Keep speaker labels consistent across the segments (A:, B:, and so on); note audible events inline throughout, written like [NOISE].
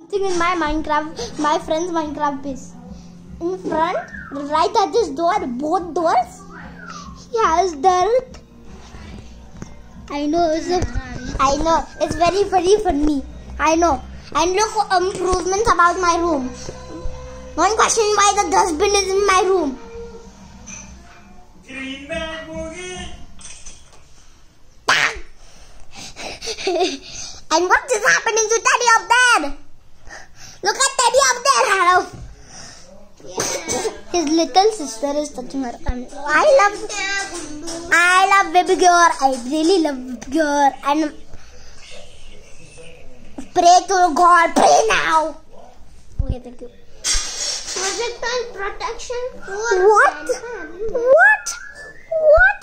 A: Something in my Minecraft, my friend's Minecraft base. In front, right at this door, both doors, he has dirt. I know, it's a, I know, it's very, very funny. I know. And look, for improvements about my room. One question why the dustbin is in my room. [LAUGHS] And what is happening to Teddy up there? Look at Teddy up there, Hello. His little sister is touching her. And I love, I love baby girl. I really love baby girl. And pray to God. Pray now. Okay, thank you.
B: Projectile protection
A: What? What? What?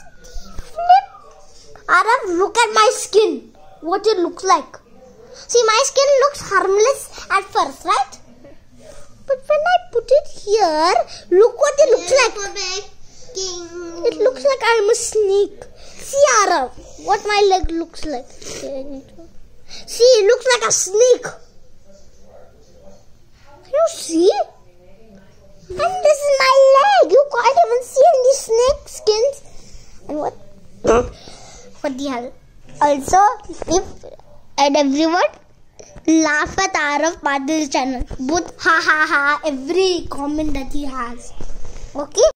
A: Flip. Arav, look at my skin. What it looks like. See, my skin looks harmless at first, right? But when I put it here, look what it looks like. It looks like I'm a snake. See, Arav, what my leg looks like. Okay, I need to- See, it looks like a snake. Can you see? And this is my leg. You can't even see any snake skins. And what? what the hell? Also, if and everyone laugh at Arav Padil's channel. Both ha ha ha every comment that he has. Okay?